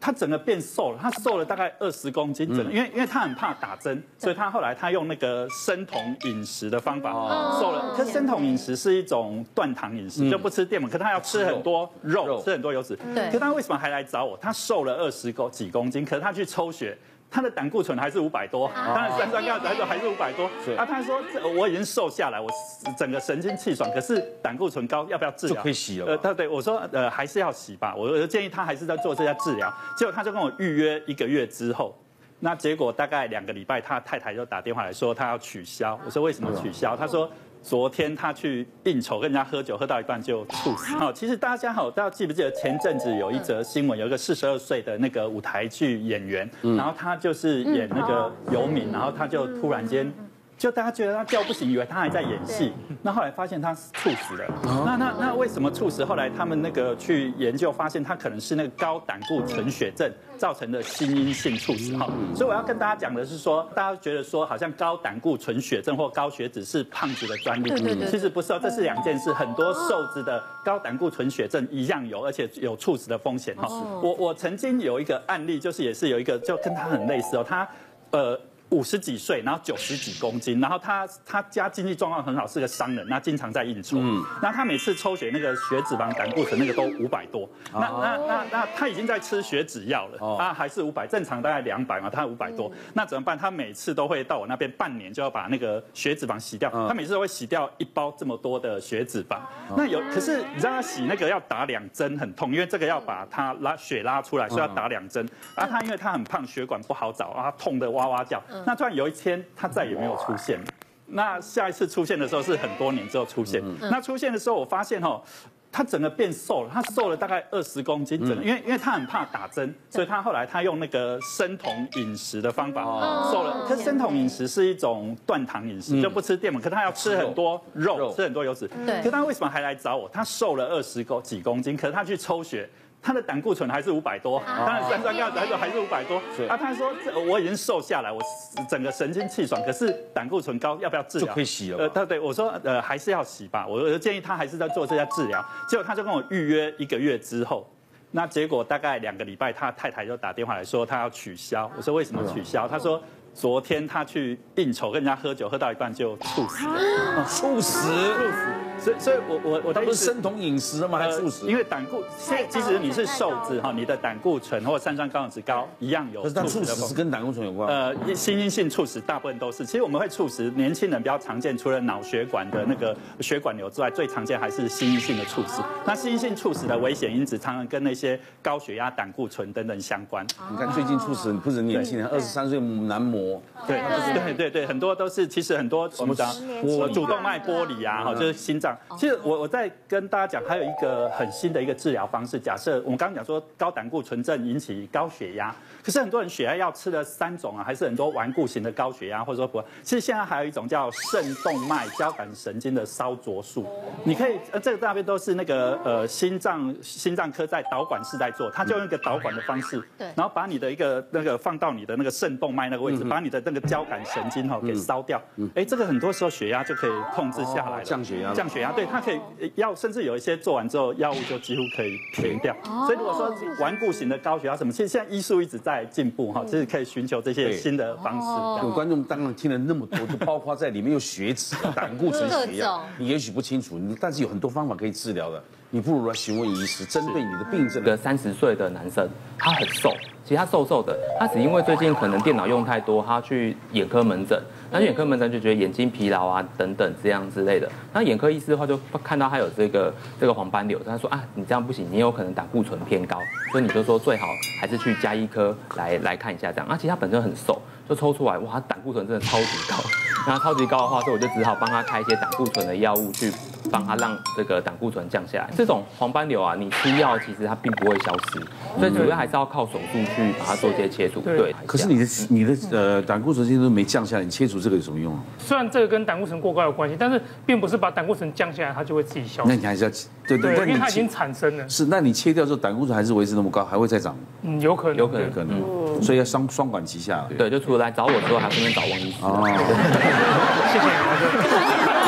他整个变瘦了，他瘦了大概二十公斤，整个因为因为他很怕打针，所以他后来他用那个生酮饮食的方法瘦了。可是生酮饮食是一种断糖饮食，就不吃淀粉，可他要吃很多肉，吃很多油脂。对。可他为什么还来找我？他瘦了二十公几公斤，可是他去抽血。他的胆固醇还是五百多，当然三酸甘油还是五百多。啊，他说我已经瘦下来，我整个神清气爽，可是胆固醇高，要不要治疗？就可以洗了。呃，他对我说，呃，还是要洗吧。我我建议他还是在做这些治疗。结果他就跟我预约一个月之后，那结果大概两个礼拜，他太太就打电话来说他要取消。我说为什么取消？他说。昨天他去应酬，跟人家喝酒，喝到一半就猝死。好，其实大家好，大家记不记得前阵子有一则新闻，有一个四十二岁的那个舞台剧演员，然后他就是演那个游民，然后他就突然间。就大家觉得他叫不醒，以为他还在演戏。那后来发现他猝死了。那那那为什么猝死？后来他们那个去研究，发现他可能是那个高胆固醇血症造成的心因性猝死。哈，所以我要跟大家讲的是说，大家觉得说好像高胆固醇血症或高血脂是胖子的专利，其实不是哦，这是两件事。很多瘦子的高胆固醇血症一样有，而且有猝死的风险。哈，我我曾经有一个案例，就是也是有一个就跟他很类似哦，他呃。五十几岁，然后九十几公斤，然后他他家经济状况很好，是个商人，那经常在应酬。嗯，那他每次抽血那个血脂肪、胆固醇那个都五百多。那那那那他已经在吃血脂药了，他还是五百，正常大概两百嘛，他五百多。那怎么办？他每次都会到我那边半年就要把那个血脂肪洗掉。他每次都会洗掉一包这么多的血脂肪。那有可是你知道他洗那个要打两针很痛，因为这个要把它拉血拉出来，所以要打两针。啊，他因为他很胖，血管不好找啊，痛得哇哇叫。那突然有一天，他再也没有出现。那下一次出现的时候是很多年之后出现。那出现的时候，我发现哦，他整个变瘦了，他瘦了大概二十公斤。整个因为因为他很怕打针，所以他后来他用那个生酮饮食的方法瘦了。可生酮饮食是一种断糖饮食，就不吃淀粉，可他要吃很多肉，吃很多油脂。对。可他为什么还来找我？他瘦了二十公几公斤，可是他去抽血。他的胆固醇还是五百多，当然三酸甘油还是五百多。啊，他说我已经瘦下来，我整个神清气爽，可是胆固醇高，要不要治疗？就可以洗了。呃，他对我说，呃，还是要洗吧。我我建议他还是在做这些治疗。结果他就跟我预约一个月之后，那结果大概两个礼拜，他太太就打电话来说他要取消。我说为什么取消？他说。昨天他去应酬，跟人家喝酒，喝到一半就猝死，猝死，猝死。所以，所以我我我的不是生酮饮食吗？还猝死？因为胆固，醇，其实你是瘦子哈，你的胆固醇或三酸甘油脂高，一样有。可是它猝死是跟胆固醇有关？呃，心因性猝死大部分都是。其实我们会猝死，年轻人比较常见，除了脑血管的那个血管瘤之外，最常见还是心因性的猝死。那心因性猝死的危险因子常常跟那些高血压、胆固醇等等相关。你看最近猝死不止年轻人，二十三岁男模。对对对对，很多都是其实很多什么的，我主动脉剥离啊，哈，就是心脏。其实我我在跟大家讲，还有一个很新的一个治疗方式。假设我们刚刚讲说高胆固醇症引起高血压，可是很多人血压药吃了三种啊，还是很多顽固型的高血压，或者说不，其实现在还有一种叫肾动脉交感神经的烧灼术。你可以呃，这个大边都是那个呃心脏心脏科在导管室在做，他就用一个导管的方式，对，然后把你的一个那个放到你的那个肾动脉那个位置，把你的那个交感神经哈给烧掉，哎，这个很多时候血压就可以控制下来了，降血压，降血压，对，它可以药，甚至有一些做完之后药物就几乎可以停掉。所以如果说顽固型的高血压什么，其实现在医术一直在进步哈，就是可以寻求这些新的方式。有观众当然听了那么多，就包括在里面有血脂、胆固醇、血压，你也许不清楚，但是有很多方法可以治疗的。你不如来询问医师，针对你的病症。一个三十岁的男生，他很瘦，其实他瘦瘦的，他只因为最近可能电脑用太多，他去眼科门诊，那眼科门诊就觉得眼睛疲劳啊等等这样之类的。那眼科医师的话就看到他有这个这个黄斑瘤，他说啊，你这样不行，你有可能胆固醇偏高，所以你就说最好还是去加医科来来看一下这样。啊其实他本身很瘦，就抽出来哇，胆固醇真的超级高，那超级高的话，所以我就只好帮他开一些胆固醇的药物去。帮他让这个胆固醇降下来。这种黄斑瘤啊，你吃药其实它并不会消失，所以主要还是要靠手术去把它做一些切除。对。可是你的你的呃胆固醇现在都没降下来，你切除这个有什么用啊？虽然这个跟胆固醇过高有关系，但是并不是把胆固醇降下来，它就会自己消失。那你还是要对对，因为它已经产生了。是，那你切掉之后胆固醇还是维持那么高，还会再长？嗯，有可能，有可能，可能。所以要双双管齐下。对，就除了来找我之后，还顺便找王医师。哦。谢谢。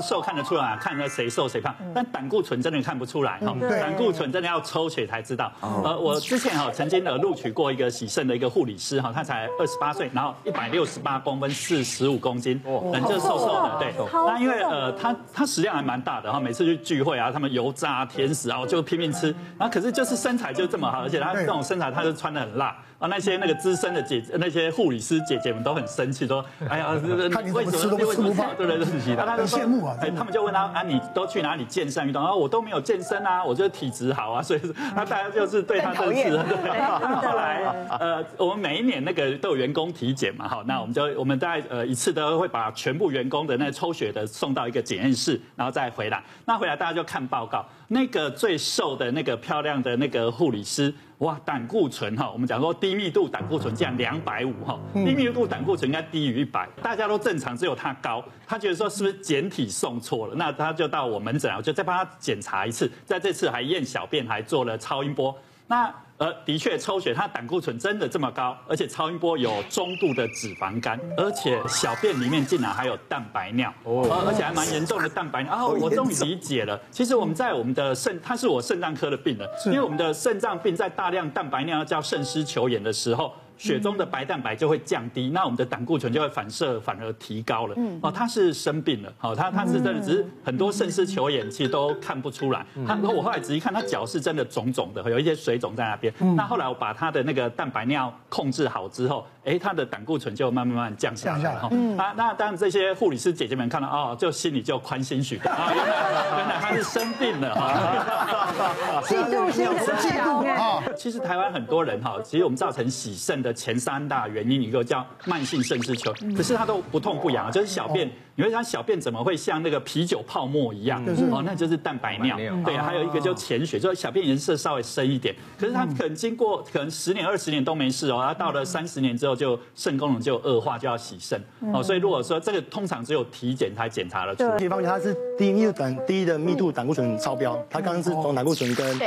瘦看得出来，看那谁瘦谁胖，但胆固醇真的看不出来哈。胆固醇真的要抽血才知道。呃，我之前哈曾经呃录取过一个喜肾的一个护理师哈，他才二十八岁，然后一百六十八公分，四十五公斤，人就瘦瘦的。对，那因为呃他他食量还蛮大的哈，每次去聚会啊，他们油炸甜食啊就拼命吃，然后可是就是身材就这么好，而且他这种身材他就穿的很辣。啊，那些那个资深的姐，那些护理师姐姐们都很生气，说：“哎呀，为什么为什么胖？对对对，很羡慕啊！哎，他们就问他啊，你都去哪里健身运动？啊，我都没有健身啊，我觉得体质好啊，所以那大家就是对他的是。后来呃，我们每一年那个都有员工体检嘛，哈，那我们就我们大概呃一次都会把全部员工的那抽血的送到一个检验室，然后再回来。那回来大家就看报告，那个最瘦的那个漂亮的那个护理师。哇，胆固醇哈，我们讲说低密度胆固醇竟然两百五哈，低密度胆固醇应该低于一百，大家都正常，只有他高，他觉得说是不是检体送错了，那他就到我门诊，我就再帮他检查一次，在这次还验小便，还做了超音波，那。呃，的确抽血，它胆固醇真的这么高，而且超音波有中度的脂肪肝，而且小便里面竟然还有蛋白尿，哦，而且还蛮严重的蛋白尿。哦，我终于理解了，其实我们在我们的肾，他是我肾脏科的病人，因为我们的肾脏病在大量蛋白尿叫肾丝球炎的时候。血中的白蛋白就会降低，那我们的胆固醇就会反射反而提高了。哦，他是生病了，好，他他是真的只是很多肾丝球眼其实都看不出来。他我后来仔细看，他脚是真的肿肿的，有一些水肿在那边。那后来我把他的那个蛋白尿控制好之后。哎，他的胆固醇就慢慢慢降下来哈。啊，那当然这些护理师姐姐们看到哦，就心里就宽心许多 啊。原来原来他是生病了哈。嫉妒心很强啊。其实台湾很多人哈，其实我们造成洗肾的前三大原因，一个叫慢性肾丝球，可是它都不痛不痒，就是小便。你会想小便怎么会像那个啤酒泡沫一样？哦，那就是蛋白尿。对，还有一个就潜血，就是小便颜色稍微深一点。可是它可能经过可能十年二十年都没事哦，它到了三十年之后就肾功能就恶化，就要洗肾。哦，所以如果说这个通常只有体检才检查得出。比方讲，它是低密度胆低的密度胆固醇超标，它刚刚是从胆固醇跟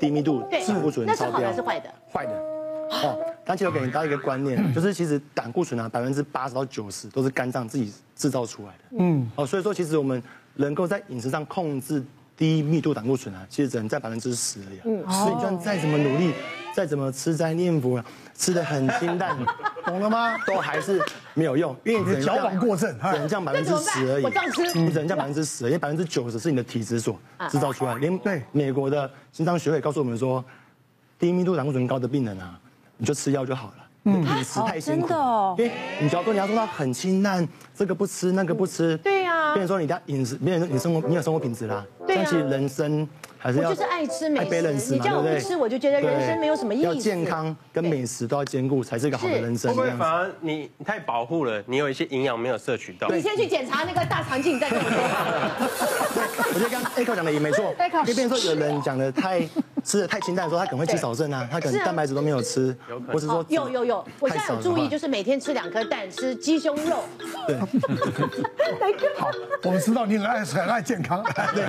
低密度胆固醇超标，那是坏的。坏的。哦，但其实我给你到一个观念，就是其实胆固醇啊，百分之八十到九十都是肝脏自己。制造出来的，嗯，哦，所以说其实我们能够在饮食上控制低密度胆固醇啊，其实只能在百分之十而已，嗯，所以你算再怎么努力，再怎么吃斋念佛，吃的很清淡，懂了吗？都还是没有用，因为你矫枉过正，只能降百分之十而已，我这样吃，你只能降百分之十，因为百分之九十是你的体质所制造出来，连对。美国的心脏学会告诉我们说，低密度胆固醇高的病人啊，你就吃药就好了。饮食太辛苦，因为你只要说你要做到很清淡，这个不吃那个不吃，对呀，变成说你的饮食，变成说你生活你有生活品质啦，对其实人生还是要就是爱吃美食，你叫我不吃，我就觉得人生没有什么意义。要健康跟美食都要兼顾，才是一个好的人生。会不会反而你你太保护了，你有一些营养没有摄取到？你先去检查那个大肠镜，再跟我说。我觉得刚 Echo 讲的也没错，因为变成说有人讲的太。吃的太清淡的时候，他可能会吃少症啊，他可能蛋白质都没有吃，或是说有有有，我现在有注意，就是每天吃两颗蛋，吃鸡胸肉。对，好，我们知道你很爱很爱健康。对，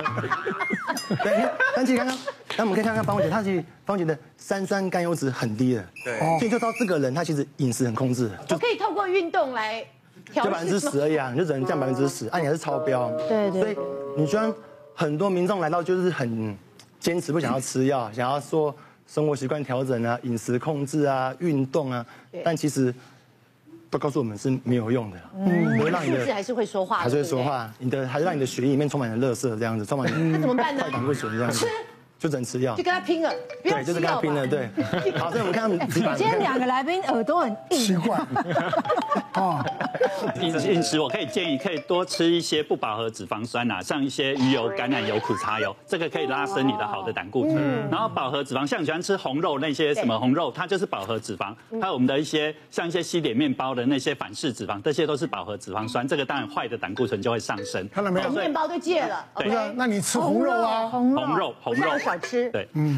对，但其实刚刚，那我们可以看看方姐，她其实方姐的三酸甘油脂很低的，对，所以就知道这个人他其实饮食很控制，就可以透过运动来调就百分之十而已啊，你就只能降百分之十，啊，你还是超标。对对。所以你虽然很多民众来到就是很。坚持不想要吃药，想要说生活习惯调整啊、饮食控制啊、运动啊，但其实都告诉我们是没有用的。嗯，会让你的还是会说话，还是会说话。你的还是让你的血液里面充满了垃圾，这样子充满。那怎么办呢？快胆固醇这样子。吃。就只能吃药，就跟他拼了，对，就是跟他拼了，对。好，所以我们看 今天两个来宾耳朵很硬，奇怪。哦，饮饮食我可以建议可以多吃一些不饱和脂肪酸啊，像一些鱼油、橄榄油、苦茶油，这个可以拉升你的好的胆固醇。然后饱和脂肪，像喜欢吃红肉那些什么红肉，它就是饱和脂肪。还有我们的一些像一些西点面包的那些反式脂肪，这些都是饱和脂肪酸。这个当然坏的胆固醇就会上升。看到没有？面包都戒了。对啊，那你吃红肉啊？红肉，红肉。少吃。对，嗯。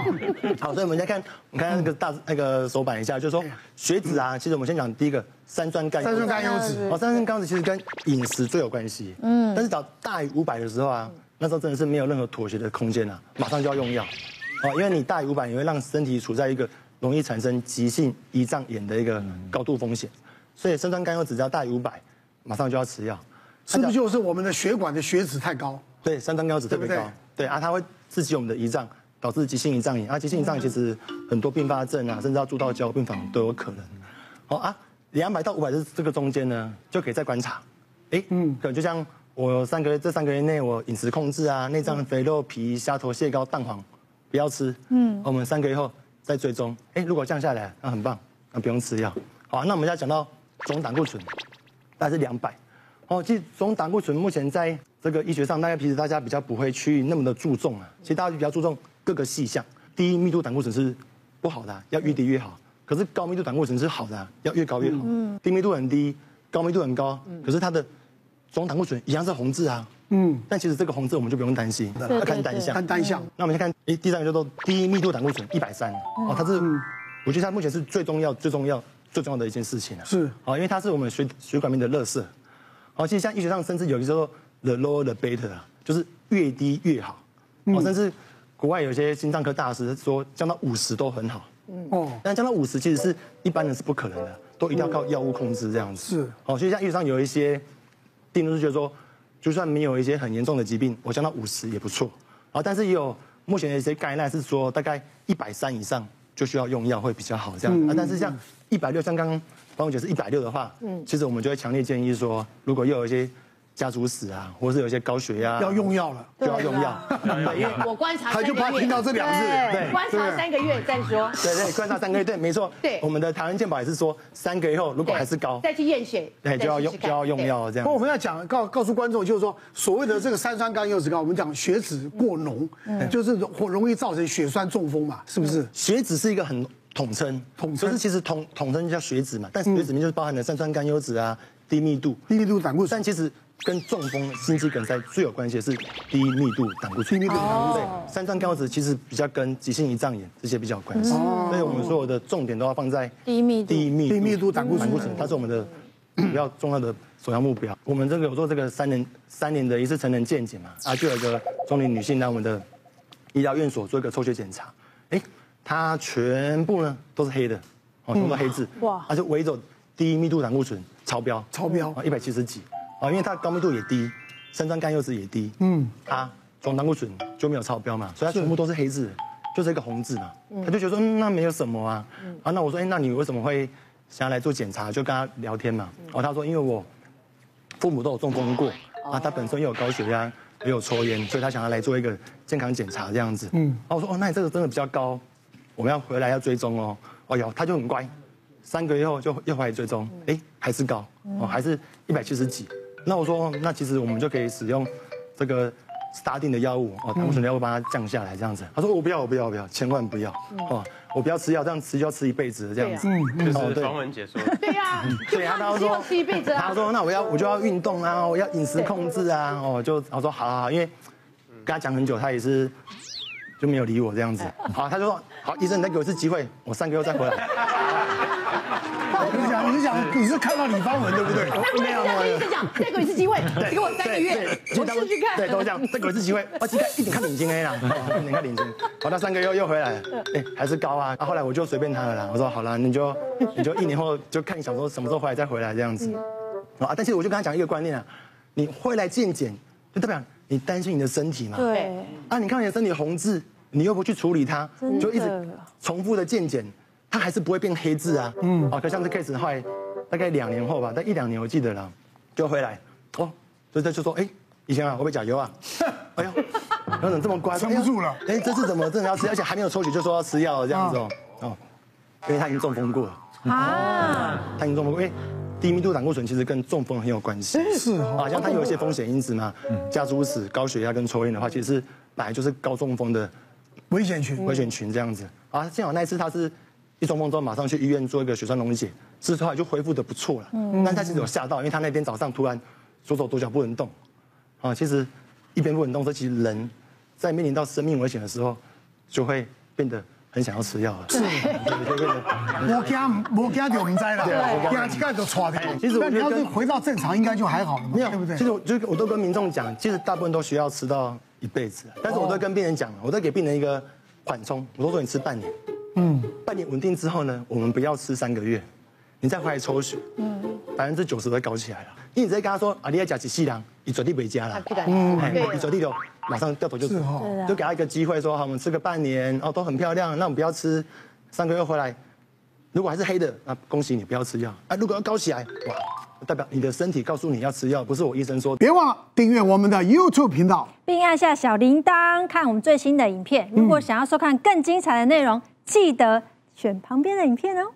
好，所以我们再看，我们看那个大那个手板一下，就是说血脂啊，其实我们先讲第一个三酸甘三酸甘油脂。哦，三酸甘油脂其实跟饮食最有关系。嗯。但是到大于五百的时候啊，那时候真的是没有任何妥协的空间啊，马上就要用药。哦，因为你大于五百，你会让身体处在一个容易产生急性胰脏炎的一个高度风险。所以三酸甘油脂只要大于五百，马上就要吃药。是不是就是我们的血管的血脂太高？对，三酸甘油脂特别高。对啊，它会刺激我们的胰脏，导致急性胰脏炎。啊，急性胰脏炎其实很多并发症啊，甚至要住到交病房都有可能。好啊，两百到五百这这个中间呢，就可以再观察。哎，嗯，可能就像我三个月这三个月内我饮食控制啊，内脏肥肉、皮、虾头、蟹膏、蛋黄不要吃。嗯，我们三个月后再追踪。哎，如果降下来，那很棒，那不用吃药。好，那我们要讲到总胆固醇，大概是两百。哦，其实总胆固醇目前在这个医学上，大家平时大家比较不会去那么的注重啊。其实大家比较注重各个细项，低密度胆固醇是不好的啊、要越低越好。可是高密度胆固醇是好的啊、要越高越好。嗯，低密度很低，高密度很高，可是它的总胆固醇一样是红字啊。嗯，但其实这个红字我们就不用担心，要看单项。看单项，那我们先看，诶，第三个叫做低密度胆固醇一百三，哦，它是，我觉得它目前是最重要、最重要、最重要的一件事情啊。是哦，因为它是我们血血管里面的垃圾。哦，其实像医学上甚至有一个叫做 the lower the better 啊，就是越低越好。哦，甚至国外有些心脏科大师说降到五十都很好。嗯哦，但降到五十其实是一般人是不可能的，都一定要靠药物控制这样子。是哦，所以像医学上有一些定论是觉得说，就算没有一些很严重的疾病，我降到五十也不错。啊，但是也有目前的一些概念是说，大概一百三以上就需要用药会比较好这样。啊，但是像一百六，像刚刚方姐是一百六的话，嗯，其实我们就会强烈建议说，如果又有一些家族史啊，或者是有一些高血压，要用药了。就要用药。因为 我观察他就怕听到这两字对观察三个月再说，对对，观察三个月，对，没错。对我们的台湾健保也是说，三个月后如果还是高，再去验血，对，就要用就要用。药这样不过。我们要讲告告诉观众，就是说所谓的这个三酸甘油脂高，我们讲血脂过浓，就是容容易造成血栓中风嘛，是不是？血脂是一个很统称，统称。可是其实统统称叫血脂嘛，但是血脂里面就是包含了三酸甘油脂啊、低密度，低密度胆固醇。但其实跟中风、心肌梗塞最有关系的是低密度胆固醇。低密度胆固醇。对，三酸甘油脂其实比较跟急性胰脏炎这些比较有关系，所以我们所有的重点都要放在低密度。低密低密度胆固醇。它是我们的比较重要的首要目标。我们这个有做这个三年三年的一次成人健检嘛，啊，就有一个中年女性来我们的医疗院所做一个抽血检查，哎，她全部呢都是黑的，哦，全部都黑字，哇。哇，而且唯走低密度胆固醇超标，超标。啊，一百七十几，啊，因为它高密度也低，三酸甘油脂也低，嗯，它总胆固醇就没有超标嘛，所以它全部都是黑字，就是一个红字嘛，他就觉得说，嗯，那没有什么啊，啊，那我说，哎，那你为什么会想要来做检查？就跟他聊天嘛，然后他说，因为我父母都有中风过，啊，他本身又有高血压，也有抽烟，所以他想要来做一个健康检查这样子。嗯，然后我说，哦，那你这个真的比较高，我们要回来要追踪哦。哦哟，他就很乖，三个月后就又回来追踪，哎，还是高，哦，还是一百七十几。那我说，那其实我们就可以使用这个 statin 的药物，哦，胆固醇的药物帮他降下来这样子。他说，我不要，我不要，我不要，千万不要，哦，我不要吃药，这样吃就要吃一辈子这样。子。嗯就是方文姐说。的，对呀，对啊，他说吃一辈子啊。他。说那我要我就要运动啊，我要饮食控制啊，哦，就我说好好好，因为跟他讲很久，他也是就没有理我这样子。好，他就说好，医生你再给我一次机会，我三个月后再回来。你是讲你是讲你是看到李方文对不对？没有没有没有医生讲，再给我一次机会，给我三个月，我试试看。对，都这样，再给我一次机会，我今天一点看领巾 A 啦，哦一点看领巾。好，那三个月又又回来了，哎，还是高啊。啊后来我就随便他了啦，我说好了，你就你就一年后就看你想说什么时候回来再回来这样子。啊，但是我就跟他讲一个观念啊，你会来健检，就代表你担心你的身体嘛。对，啊，你看你的身体红字，你又不去处理它，就一直重复的健检，它还是不会变黑字啊。嗯，哦，可像这 case 后来大概两年后吧，但一两年我记得了，就回来，哦，所以他就说，哎，以前啊，会不会加油啊？哎呦，然后怎么这么乖？撑不住了哎，这次怎么真的要吃？而且还没有抽血就说要吃药了这样子哦，哦，因为他已经中风过了。啊，他已经中风过，因为低密度胆固醇其实跟中风很有关系。是哦啊，像它有一些风险因子嘛，家族史、高血压跟抽烟的话，其实是本来就是高中风的危险群危险群这样子。啊，幸好那一次他是一中风之后马上去医院做一个血栓溶解，之后来就恢复的不错了。嗯但他其实有吓到，因为他那天早上突然左手左脚不能动。啊，其实一边不能动，这其实人在面临到生命危险的时候，就会变得很想要吃药了。是。我惊我惊就唔知啦，对惊一盖就错掉。其实你要是回到正常，应该就还好了嘛，没有，对不对其？实我就我都跟民众讲，其实大部分都需要吃到一辈子，但是我都跟病人讲，我都给病人一个缓冲，我都说你吃半年，嗯，半年稳定之后呢，我们不要吃三个月，你再回来抽血，嗯，百分之九十都高起来了。你直接跟他说啊，你要假几细粮，你绝对没加了，嗯，你绝对就马上掉头就走，就给他一个机会说，好，我们吃个半年，哦，都很漂亮，那我们不要吃，三个月回来，如果还是黑的，那恭喜你不要吃药，啊，如果要高起来，哇，代表你的身体告诉你要吃药，不是我医生说。别忘了订阅我们的 YouTube 频道，并按下小铃铛看我们最新的影片。如果想要收看更精彩的内容，记得选旁边的影片哦。